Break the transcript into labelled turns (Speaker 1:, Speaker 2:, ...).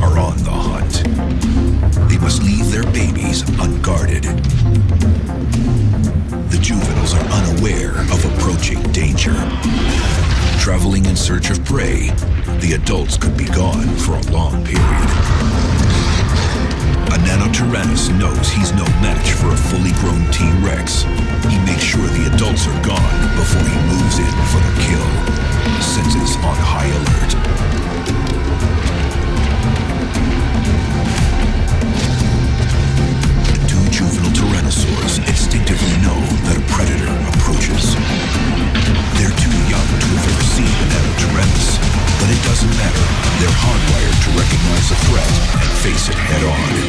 Speaker 1: are on the hunt. They must leave their babies unguarded. The juveniles are unaware of approaching danger traveling in search of prey, the adults could be gone for a long period. A Nanotyrannus knows he's no match for a fully grown T-Rex. He makes sure the adults are gone before he moves in for the kill. Senses on high alert. face it head on.